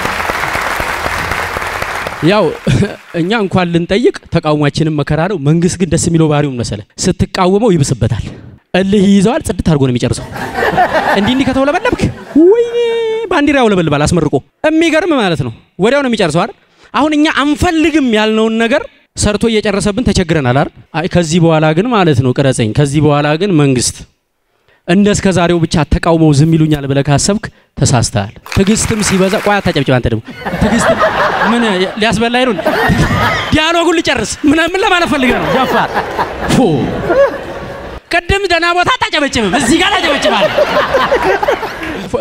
ያው [LAUGHS] እኛ እንኳን ልንጠይቅ ተቃውሟችንም መከራ ነው። መንግስት ግን ደስ የሚለው ባህሪውን መሰለ ስትቃወመው ይብስበታል። እልህ ይይዘዋል። ጽድት አድርጎ ነው የሚጨርሰው። እንዲህ እንዲህ ከተውለበለብክ ወይኔ ባንዲራ ያውለበልባል አስመርቆ። የሚገርም ማለት ነው። ወዲያው ነው የሚጨርሰው አይደል? አሁን እኛ አንፈልግም ያልነውን ነገር ሰርቶ እየጨረሰብን ተቸግረናል አይደል? አይ ከዚህ በኋላ ግን ማለት ነው ቅረጸኝ። ከዚህ በኋላ ግን መንግስት እንደ እስከ ዛሬው ብቻ ተቃውመው ዝም ይሉኛል ብለህ ካሰብክ ተሳስተሃል። ትዕግስትም ሲበዛ ቆይ አታጨብጭብ። አንተ ደግሞ ትዕግስትም ምን ሊያስበላኝ ነው? ዲያሎጉን ልጨርስ። ምን ለማለት ፈልገህ ነው? ጃፋር ፎ ቅድም ደህና ቦታ አታጨበጭብም፣ እዚህ ጋር ታጨበጭባለህ።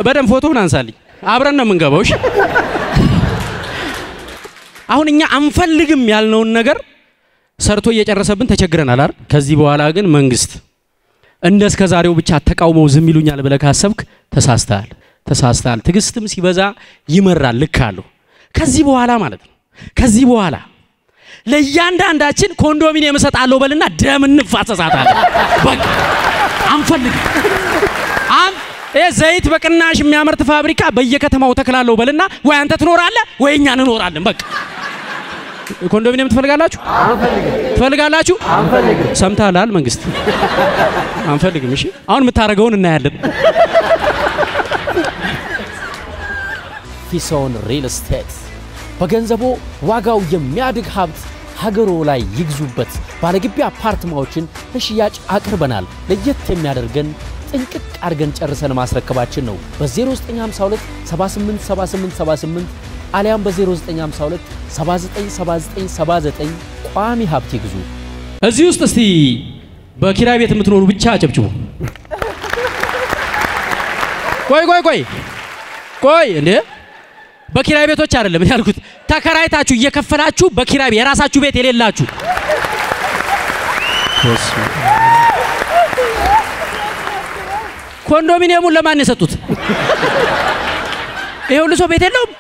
በደንብ ፎቶውን አንሳልኝ፣ አብረን ነው የምንገባው። እሺ አሁን እኛ አንፈልግም ያልነውን ነገር ሰርቶ እየጨረሰብን ተቸግረናል አይደል? ከዚህ በኋላ ግን መንግስት እንደ እስከ ዛሬው ብቻ ተቃውመው ዝም ይሉኛል ብለህ ካሰብክ ተሳስተሃል፣ ተሳስተሃል። ትዕግስትም ሲበዛ ይመራል። ልክ አለው። ከዚህ በኋላ ማለት ነው ከዚህ በኋላ ለእያንዳንዳችን ኮንዶሚኒየም እሰጣለሁ በልና ደም እንፋሰሳታለን። በቃ አንፈልግም። ዘይት በቅናሽ የሚያመርት ፋብሪካ በየከተማው ተክላለሁ በልና ወይ አንተ ትኖራለህ ወይ እኛ እንኖራለን። በቃ ኮንዶሚኒየም ትፈልጋላችሁ? ትፈልጋላችሁ? ሰምተሃል? መንግስት አንፈልግም። እሺ አሁን የምታደርገውን እናያለን። ፊሶን ሪል ስቴት በገንዘቦ ዋጋው የሚያድግ ሀብት ሀገሮ ላይ ይግዙበት። ባለግቢ አፓርትማዎችን ለሽያጭ አቅርበናል። ለየት የሚያደርገን ጥንቅቅ አድርገን ጨርሰን ማስረከባችን ነው። በ0952 787878 አሊያም በ0952 797979 ቋሚ ሀብት ይግዙ። እዚህ ውስጥ እስቲ በኪራይ ቤት የምትኖሩ ብቻ አጨብጭቡ። ቆይ ቆይ ቆይ ቆይ እንዴ በኪራይ ቤቶች አይደለም ያልኩት፣ ተከራይታችሁ እየከፈላችሁ በኪራይ የራሳችሁ ቤት የሌላችሁ ኮንዶሚኒየሙን ለማን የሰጡት? ይሄ ሁሉ ሰው ቤት የለውም።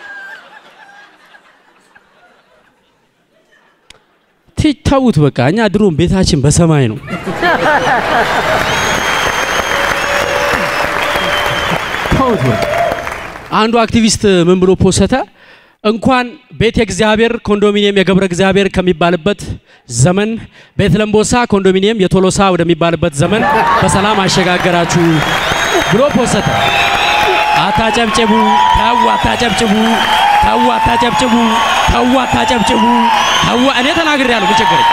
ትተውት በቃ እኛ ድሮም ቤታችን በሰማይ ነው። ተውት በቃ። አንዱ አክቲቪስት ምን ብሎ ፖሰተ? እንኳን ቤተ እግዚአብሔር ኮንዶሚኒየም የገብረ እግዚአብሔር ከሚባልበት ዘመን ቤት ለምቦሳ ኮንዶሚኒየም የቶሎሳ ወደሚባልበት ዘመን በሰላም አሸጋገራችሁ ብሎ ፖሰተ። አታጨብጭቡ፣ ተው አታጨብጭቡ፣ ተው አታጨብጭቡ፣ ተው አታጨብጭቡ፣ ተው እኔ ተናግሬያለሁ። ምን ቸገረኝ?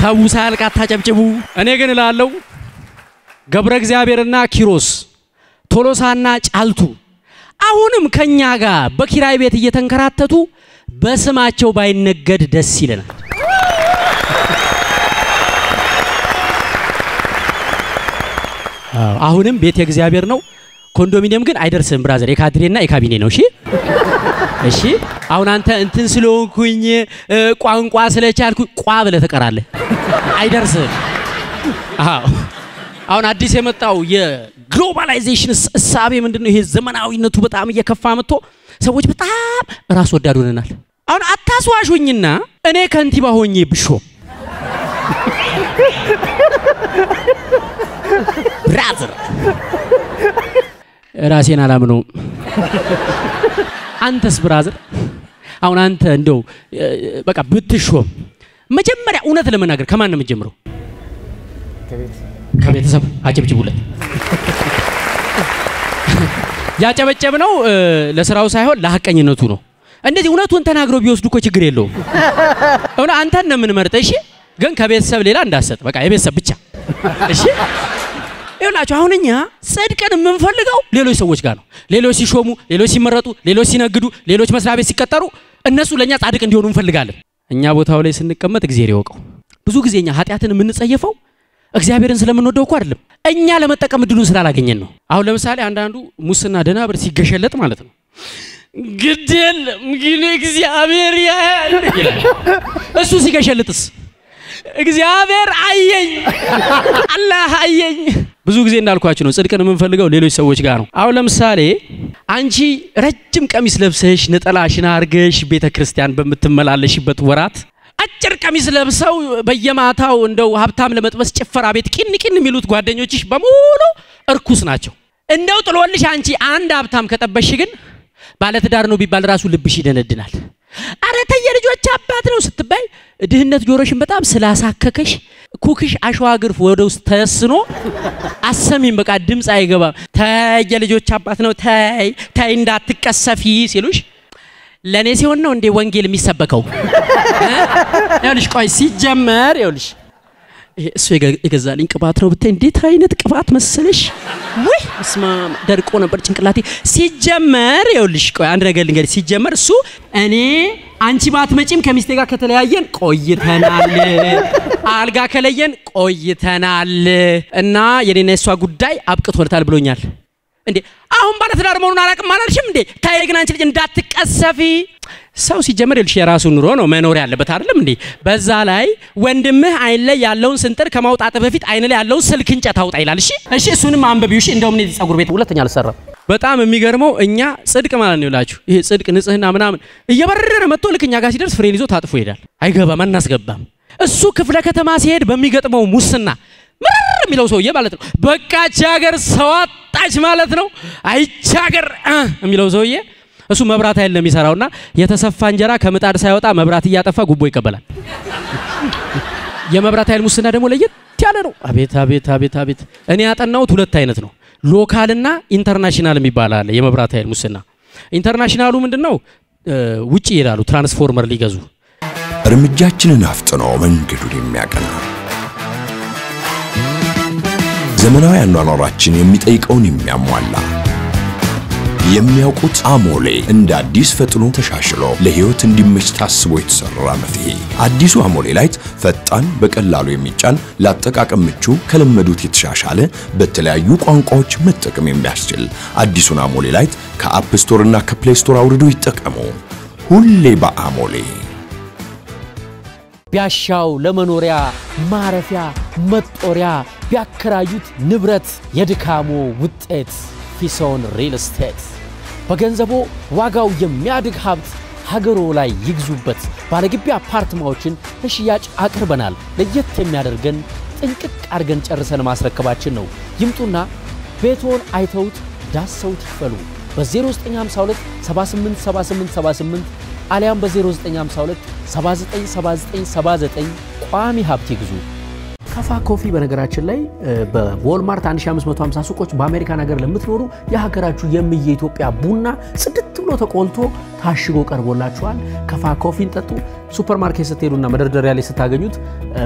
ተው ሳያልቅ አታጨብጭቡ። እኔ ግን እላለሁ ገብረ እግዚአብሔርና ኪሮስ ቶሎሳና ጫልቱ አሁንም ከኛ ጋር በኪራይ ቤት እየተንከራተቱ በስማቸው ባይነገድ ደስ ይለናል። አሁንም ቤት የእግዚአብሔር ነው። ኮንዶሚኒየም ግን አይደርስም። brother የካድሬና የካቢኔ ነው። እሺ እሺ። አሁን አንተ እንትን ስለሆንኩኝ ቋንቋ ስለቻልኩ ቋ ብለህ ትቀራለህ። አይደርስም። አዎ አሁን አዲስ የመጣው የ globalization እሳቤ ምንድን ነው? ይሄ ዘመናዊነቱ በጣም እየከፋ መጥቶ ሰዎች በጣም ራስ ወዳድ ሆነናል። አሁን አታስዋሹኝና እኔ ከንቲባ ሆኜ ብሾም brother ራሴን አላምነውም። አንተስ brother አሁን አንተ እንደው በቃ ብትሾም መጀመሪያ እውነት ለመናገር ከማን ነው የምትጀምረው? ከቤተሰብ አጨብጭቡለት። ያጨበጨብነው እ፣ ለስራው ሳይሆን ለሐቀኝነቱ ነው። እንደዚህ እውነቱን ተናግረው ቢወስዱ እኮ ችግር የለውም። እውነ አንተን ነው የምንመርጠ። እሺ፣ ግን ከቤተሰብ ሌላ እንዳሰጥ በቃ የቤተሰብ ብቻ። እሺ፣ ይኸውላችሁ አሁን እኛ ጽድቅን የምንፈልገው ሌሎች ሰዎች ጋር ነው። ሌሎች ሲሾሙ፣ ሌሎች ሲመረጡ፣ ሌሎች ሲነግዱ፣ ሌሎች መስሪያ ቤት ሲቀጠሩ እነሱ ለእኛ ጻድቅ እንዲሆኑ እንፈልጋለን። እኛ ቦታው ላይ ስንቀመጥ እግዚአብሔር ይወቀው። ብዙ ጊዜ እኛ ኃጢአትን የምንጸየፈው እግዚአብሔርን ስለምንወደው እኮ አይደለም፣ እኛ ለመጠቀም እድሉን ስላላገኘን ነው። አሁን ለምሳሌ አንዳንዱ ሙስና ደህና ብር ሲገሸለጥ ማለት ነው ግድ የለም ግን እግዚአብሔር ያያል እሱ ሲገሸልጥስ እግዚአብሔር አየኝ፣ አላህ አየኝ። ብዙ ጊዜ እንዳልኳችሁ ነው፣ ጽድቅን የምንፈልገው ሌሎች ሰዎች ጋር ነው። አሁን ለምሳሌ አንቺ ረጅም ቀሚስ ለብሰሽ ነጠላሽን አርገሽ ቤተ ክርስቲያን በምትመላለሽበት ወራት አጭር ቀሚስ ለብሰው በየማታው እንደው ሀብታም ለመጥበስ ጭፈራ ቤት ቂን ቂን የሚሉት ጓደኞችሽ በሙሉ እርኩስ ናቸው። እንደው ጥሎልሽ አንቺ አንድ ሀብታም ከጠበሽ ግን ባለትዳር ነው ቢባል ራሱ ልብሽ ይደነድናል። አረ ተየ ልጆች አባት ነው ስትባይ ድህነት ጆሮሽን በጣም ስላሳከከሽ ኩክሽ አሸዋ ግርፍ ወደ ውስጥ ተስኖ አሰሚም በቃ ድምፅ አይገባም። ተየ ልጆች አባት ነው ተይ ተይ እንዳትቀሰፊ ሲሉሽ ለእኔ ሲሆን ነው እንዴ ወንጌል የሚሰበከው? ይኸውልሽ ቆይ ሲጀመር ይኸውልሽ እሱ የገዛልኝ ቅባት ነው ብታይ እንዴት አይነት ቅባት መሰለሽ! ውይ እስማ ደርቆ ነበር ጭንቅላቴ። ሲጀመር ይኸውልሽ ቆይ አንድ ነገር ልንገርሽ። ሲጀመር እሱ እኔ አንቺ ባትመጪም ከሚስቴ ጋር ከተለያየን ቆይተናል፣ አልጋ ከለየን ቆይተናል እና የኔና የሷ ጉዳይ አብቅቶለታል ብሎኛል። እንዴ አሁን ባለትዳር መሆኑን አላውቅም አላልሽም እንዴ? ታይ ግን አንቺ ልጅ እንዳትቀሰፊ። ሰው ሲጀመር ይልሽ የራሱን ኑሮ ነው መኖር ያለበት አይደለም እንዴ? በዛ ላይ ወንድምህ አይን ላይ ያለውን ስንጥር ከማውጣት በፊት አይን ላይ ያለውን ስልክ እንጨት አውጣ ይላል። እሺ እሺ፣ እሱንም አንበቢው። እሺ እንደውም እኔ ጸጉር ቤት ሁለተኛ አልሰራም። በጣም የሚገርመው እኛ ጽድቅ ማለት ነው ይላችሁ ይሄ ጽድቅ ንጽህና ምናምን እየበረረ መጥቶ ልክ እኛ ጋር ሲደርስ ፍሬን ይዞ ታጥፎ ይሄዳል። አይገባም፣ አናስገባም። እሱ ክፍለ ከተማ ሲሄድ በሚገጥመው ሙስና ምርር የሚለው ሰውዬ ማለት ነው። በቃች ሀገር ሰው አጣች ማለት ነው። አይች ሀገር የሚለው ሰውዬ እሱ መብራት ኃይል ነው የሚሰራውና የተሰፋ እንጀራ ከምጣድ ሳይወጣ መብራት እያጠፋ ጉቦ ይቀበላል። የመብራት ኃይል ሙስና ደግሞ ለየት ያለ ነው። አቤት አቤት አቤት አቤት! እኔ ያጠናሁት ሁለት አይነት ነው፣ local ና international የሚባል አለ። የመብራት ኃይል ሙስና international ኡ ምንድን ነው? ውጭ ይሄዳሉ ትራንስፎርመር ሊገዙ እርምጃችንን አፍጥኖ መንገዱን የሚያቀና ዘመናዊ አኗኗራችን የሚጠይቀውን የሚያሟላ የሚያውቁት አሞሌ እንደ አዲስ ፈጥኖ ተሻሽሎ ለሕይወት እንዲመች ታስቦ የተሰራ መፍትሄ። አዲሱ አሞሌ ላይት ፈጣን፣ በቀላሉ የሚጫን ለአጠቃቀም ምቹ፣ ከለመዱት የተሻሻለ በተለያዩ ቋንቋዎች መጠቀም የሚያስችል አዲሱን አሞሌ ላይት ከአፕ ስቶር እና ከፕሌይ ስቶር አውርዶ ይጠቀሙ። ሁሌ በአሞሌ ቢያሻው ለመኖሪያ ማረፊያ መጦሪያ ቢያከራዩት ንብረት የድካሞ ውጤት ፊሶን ሪል ስቴት በገንዘቦ ዋጋው የሚያድግ ሀብት ሀገሮ ላይ ይግዙበት። ባለግቢ አፓርትማዎችን ለሽያጭ አቅርበናል። ለየት የሚያደርገን ጥንቅቅ አድርገን ጨርሰን ማስረከባችን ነው። ይምጡና ቤቶን አይተውት ዳሰውት ይክፈሉ። በ0952 787878 አሊያም በ0952 797979 ቋሚ ሀብት ይግዙ። ከፋ ኮፊ በነገራችን ላይ በዎልማርት 1550 ሱቆች በአሜሪካን ሀገር ለምትኖሩ የሀገራችሁ የሚየ ኢትዮጵያ ቡና ጽድት ብሎ ተቆልቶ ታሽጎ ቀርቦላችኋል። ከፋ ኮፊን ጠጡ። ሱፐር ማርኬት ስትሄዱና መደርደሪያ ላይ ስታገኙት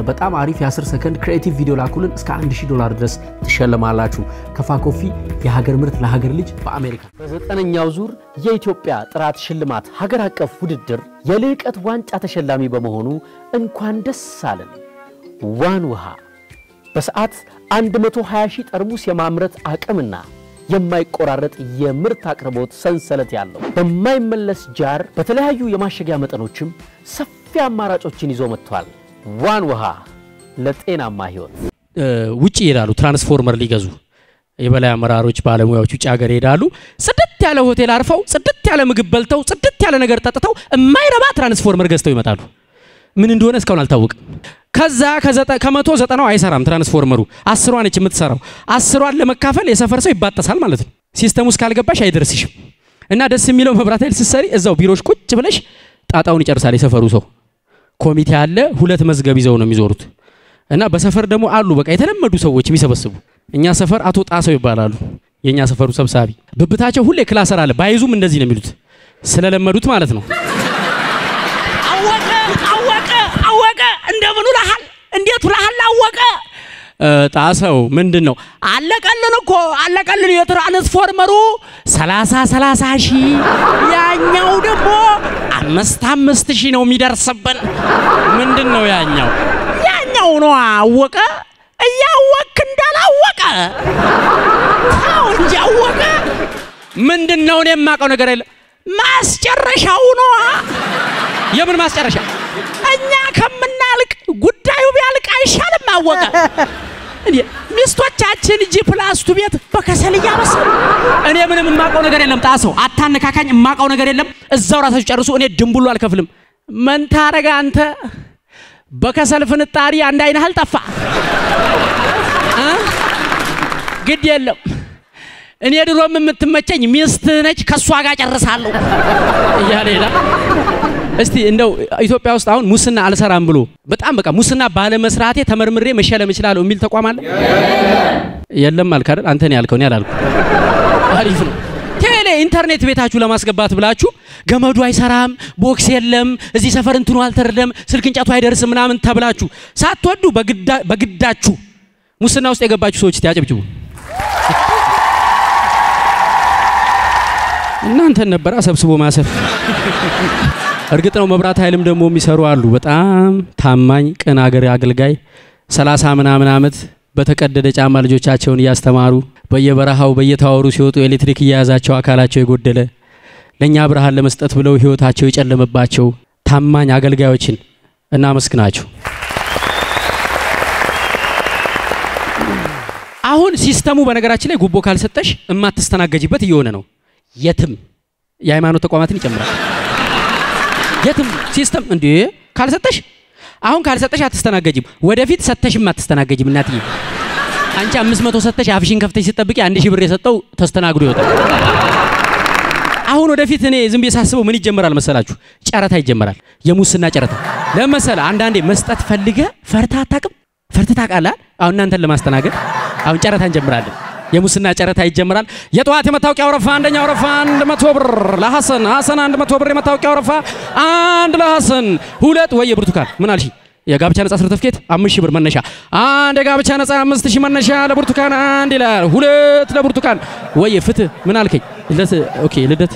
በጣም አሪፍ የ10 ሰከንድ creative ቪዲዮ ላኩልን እስከ 1000 ዶላር ድረስ ትሸለማላችሁ። ከፋ ኮፊ የሀገር ምርት ለሀገር ልጅ በአሜሪካ በዘጠነኛው ዙር የኢትዮጵያ ጥራት ሽልማት ሀገር አቀፍ ውድድር የልዕቀት ዋንጫ ተሸላሚ በመሆኑ እንኳን ደስ አለን። ዋን ውሃ በሰዓት 120 ሺህ ጠርሙስ የማምረት አቅምና የማይቆራረጥ የምርት አቅርቦት ሰንሰለት ያለው በማይመለስ jar በተለያዩ የማሸጊያ መጠኖችም ሰፊ አማራጮችን ይዞ መጥቷል። ዋን ውሃ ለጤናማ ሕይወት። ውጭ ይሄዳሉ ትራንስፎርመር ሊገዙ የበላይ አመራሮች ባለሙያዎች ውጭ ሀገር ይሄዳሉ። ጽድት ያለ ሆቴል አርፈው ጽድት ያለ ምግብ በልተው ጽድት ያለ ነገር ጠጥተው የማይረባ ትራንስፎርመር ገዝተው ይመጣሉ። ምን እንደሆነ እስካሁን አልታወቅም። ከዛ ከመቶ ዘጠናው አይሰራም ትራንስፎርመሩ፣ አስሯ ነች የምትሰራው። አስሯን ለመካፈል የሰፈር ሰው ይባጠሳል ማለት ነው። ሲስተሙ እስካልገባሽ አይደርስሽም። እና ደስ የሚለው መብራት ኃይል ስትሰሪ እዛው ቢሮሽ ቁጭ ብለሽ ጣጣውን ይጨርሳል የሰፈሩ ሰው። ኮሚቴ አለ፣ ሁለት መዝገብ ይዘው ነው የሚዞሩት። እና በሰፈር ደግሞ አሉ በቃ የተለመዱ ሰዎች የሚሰበስቡ። እኛ ሰፈር አቶ ጣሰው ይባላሉ፣ የእኛ ሰፈሩ ሰብሳቢ። ብብታቸው ሁሌ ክላሰር አለ፣ ባይዙም እንደዚህ ነው የሚሉት ስለለመዱት ማለት ነው። አወቀ እንደምን ውለሃል? እንዴት ውለሃል? አወቀ? ጣሰው ምንድን ነው አለቀልን እኮ አለቀልን የትራንስፎርመሩ ሰላሳ ሰላሳ ሺህ ያኛው ደግሞ አምስት አምስት ሺህ ነው የሚደርስብን። ምንድን ነው ያኛው? ያኛው ነው አወቀ። እያወክ እንዳላወቀ ታው እንጂ አወቀ። ምንድን ነው እኔ የማውቀው ነገር የለም። ማስጨረሻው ነዋ። የምን ማስጨረሻ? እኛ ከምናልቅ ጉዳዩ ቢያልቅ አይሻልም? አወቀ። ሚስቶቻችን G plus two ቤት በከሰል እያበሰሉ እኔ ምንም የማውቀው ነገር የለም። ጣሰው አታነካካኝ የማውቀው ነገር የለም። እዛው ራሳችሁ ጨርሱ እኔ ድንቡሉ አልከፍልም። ምን ታረጋ አንተ? በከሰል ፍንጣሪ አንድ አይነህ አልጠፋ? ግድ የለም እኔ ድሮም የምትመቸኝ ሚስትህ ነች ከእሷ ጋር ጨርሳለሁ እያለ ይላል እስቲ እንደው ኢትዮጵያ ውስጥ አሁን ሙስና አልሰራም ብሎ በጣም በቃ ሙስና ባለመስራቴ ተመርምሬ መሸለም እችላለሁ የሚል ተቋም አለ? የለም አልክ አይደል? አንተ ነው ያልከው፣ እኔ አላልኩም። አሪፍ ነው። ቴሌ ኢንተርኔት ቤታችሁ ለማስገባት ብላችሁ ገመዱ አይሰራም፣ box የለም፣ እዚህ ሰፈር እንትኑ አልተረደም፣ ስልክ እንጨቱ አይደርስም ምናምን ተብላችሁ ሳትወዱ በግዳ- በግዳችሁ ሙስና ውስጥ የገባችሁ ሰዎች እስቲ አጨብጭቡ። እናንተን ነበረ ሰብስቦ ማሰር። እርግጥ ነው መብራት ኃይልም ደግሞ የሚሰሩ አሉ። በጣም ታማኝ ቅን አገር አገልጋይ ሰላሳ ምናምን ዓመት በተቀደደ ጫማ ልጆቻቸውን እያስተማሩ በየበረሃው በየታወሩ ሲወጡ ኤሌክትሪክ እየያዛቸው አካላቸው የጎደለ ለእኛ ብርሃን ለመስጠት ብለው ሕይወታቸው የጨለመባቸው ታማኝ አገልጋዮችን እናመስግናቸው። አሁን system ኡ በነገራችን ላይ ጉቦ ካልሰጠሽ እማትስተናገጅበት እየሆነ ነው። የትም የሃይማኖት ተቋማትን ይጨምራል። የትም system እንዴ ካልሰጠሽ አሁን ካልሰጠሽ አትስተናገጅም። ወደፊት ሰተሽም አትስተናገጅም። እናትዬ አንቺ አምስት መቶ ሰተሽ አፍሽን ከፍተሽ ስጠብቂ አንድ ሺህ ብር የሰጠው ተስተናግዶ ይወጣል። አሁን ወደፊት እኔ ዝም ብዬ ሳስበው ምን ይጀመራል መሰላችሁ? ጨረታ ይጀመራል። የሙስና ጨረታ ለመሰለ አንዳንዴ መስጠት ፈልገ ፈርታ አታውቅም? ፈርት ታውቃለህ? አሁን እናንተን ለማስተናገድ አሁን ጨረታ እንጀምራለን። የሙስና ጨረታ ይጀምራል። የጠዋት የመታወቂያ ወረፋ አንደኛ ወረፋ አንድ መቶ ብር ለሐሰን ሐሰን አንድ መቶ ብር የመታወቂያ ወረፋ አንድ ለሐሰን ሁለት ወይ የብርቱካን ምን አልሽ? የጋብቻ ነጻ ሰርተፍኬት አምስት ሺህ ብር መነሻ። አንድ የጋብቻ አምስት ሺህ መነሻ ለብርቱካን አንድ ይላል። ሁለት ለብርቱካን ወይ ፍትህ ምን አልከኝ? ልደት okay ልደት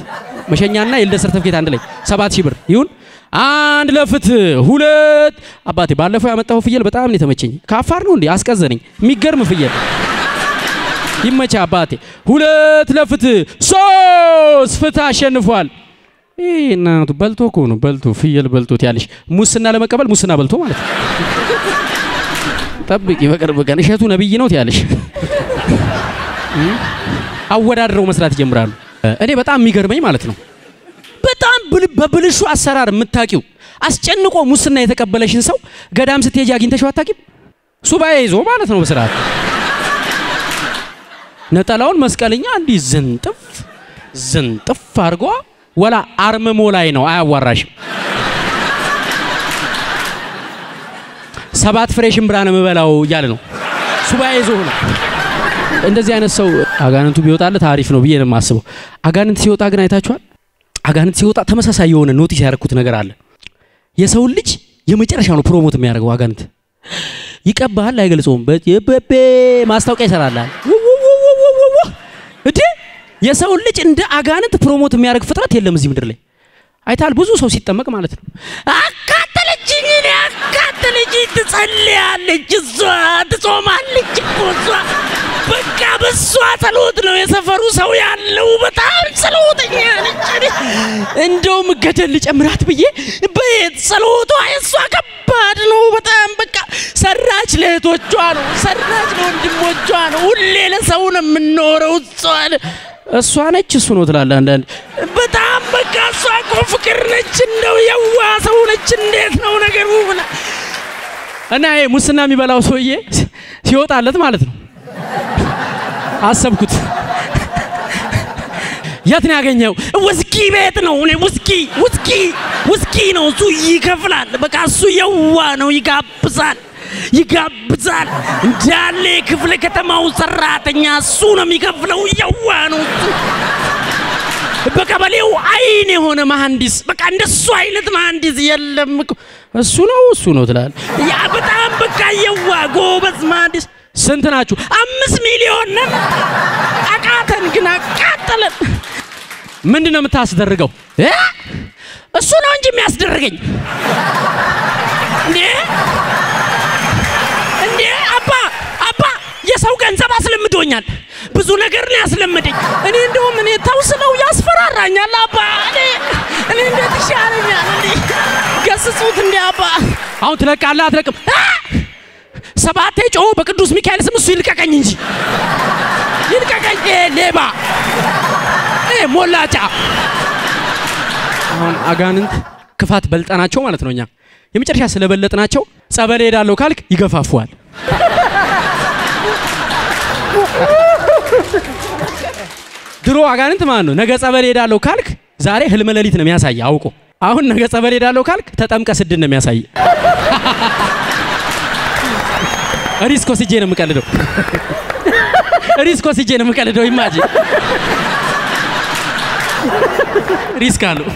መሸኛና የልደት ሰርተፍኬት አንድ ላይ ሰባት ሺህ ብር ይሁን። አንድ ለፍትህ ሁለት። አባቴ ባለፈው ያመጣው ፍየል በጣም ነው የተመቸኝ። ከአፋር ነው እንዴ? አስቀዘነኝ። የሚገርም ፍየል ይመቻ አባቴ። ሁለት ለፍትህ ሶስት ፍትህ አሸንፏል። ይህ እናቱ በልቶ እኮ ነው በልቶ ፍየል በልቶት ያለሽ። ሙስና ለመቀበል ሙስና በልቶ ማለት ነው። ጠብቂ በቅርብ ቀን እሸቱ ነብይ ነው ያለሽ። አወዳድረው መስራት ይጀምራሉ። እኔ በጣም የሚገርመኝ ማለት ነው በጣም ብል- በብልሹ አሰራር የምታቂው አስጨንቆ ሙስና የተቀበለሽን ሰው ገዳም ስትሄጂ አግኝተሽው አታቂም ሱባኤ ይዞ ማለት ነው በስርዓት ነጠላውን መስቀልኛ እንዲህ ዝንጥፍ ዝንጥፍ አድርጓ ወላ አርምሞ ላይ ነው አያዋራሽም። ሰባት ፍሬ ሽምብራ ነው የምበላው እያለ ነው ሱባኤ ይዞ ነው። እንደዚህ አይነት ሰው አጋንንቱ ቢወጣለት አሪፍ ነው ብዬ ነው የማስበው። አጋንንት ሲወጣ ግን አይታችኋል? አጋንንት ሲወጣ ተመሳሳይ የሆነ notice ያደረኩት ነገር አለ። የሰውን ልጅ የመጨረሻ ነው promote የሚያደርገው አጋንንት። ይቀባሃል፣ አይገልጸውም። ማስታወቂያ ይሰራላል። የሰውን ልጅ እንደ አጋንንት promote የሚያደርግ ፍጥረት የለም እዚህ ምድር ላይ አይታል። ብዙ ሰው ሲጠመቅ ማለት ነው። አካተለችኝ፣ እኔ አካተለችኝ። ትጸልያለች፣ እሷ ትጾማለች እኮ እሷ። በቃ በሷ ጸሎት ነው የሰፈሩ ሰው ያለው። በጣም ጸሎተኛ ነች። እንደውም ገደል ልጨምራት ብዬ በየት ጸሎቷ የእሷ ከባድ ነው በጣም በቃ ሰራች ለእህቶቿ ነው፣ ሰራች ለወንድሞቿ ነው። ሁሌ ለሰው ነው የምንኖረው። እሷ እሷ ነች እሱ ነው ትላለህ። አንዳንድ በጣም በቃ እሷ እኮ ፍቅር ነች፣ እንደው የዋ ሰው ነች። እንዴት ነው ነገሩ ብላ እና ይሄ ሙስና የሚበላው ሰውዬ ሲወጣለት ማለት ነው አሰብኩት። የት ነው ያገኘው? ውስኪ ቤት ነው። እኔ ውስኪ ውስኪ ውስኪ ነው እሱ ይከፍላል። በቃ እሱ የዋ ነው፣ ይጋብዛል ይጋብዛል እንዳለ የክፍለ ከተማው ሰራተኛ እሱ ነው የሚከፍለው። የዋ ነው በቀበሌው አይን የሆነ መሐንዲስ በቃ እንደሱ አይነት መሐንዲስ የለም እሱ ነው እሱ ነው ትላል። ያ በጣም በቃ የዋ ጎበዝ መሐንዲስ ስንት ናችሁ? አምስት ሚሊዮን ነን። አቃተን ግን አቃጠለን። ምንድን ነው የምታስደርገው? እሱ ነው እንጂ የሚያስደርገኝ እንዴ አባ አባ የሰው ገንዘብ አስለምዶኛል። ብዙ ነገር ነው ያስለመደኝ። እኔ እንደውም እኔ ተውስለው ያስፈራራኛል። አባ እኔ እኔ እንዴት ይሻለኛል? እንዴ ገስጹት እንዴ አባ። አሁን ትለቃለህ አትለቅም? ሰባቴ ጮሆ በቅዱስ ሚካኤል ስም እሱ ይልቀቀኝ እንጂ ይልቀቀኝ። ሌባ፣ ሞላጫ። አሁን አጋንንት ክፋት በልጠናቸው ማለት ነው። እኛ የመጨረሻ ስለበለጥናቸው ጸበል ሄዳለሁ ካልክ ይገፋፉዋል። ድሮ አጋንንት ማለት ነው ነገ ጸበል ሄዳለሁ ካልክ ዛሬ ህልመ ሌሊት ነው የሚያሳይ አውቆ። አሁን ነገ ጸበል ሄዳለሁ ካልክ ተጠምቀ ስድን ነው የሚያሳይ። ሪስኮ ስጄ ነው የምቀልደው። ሪስኮ ስጄ ነው የምቀልደው። ይማጂ ሪስክ አለው።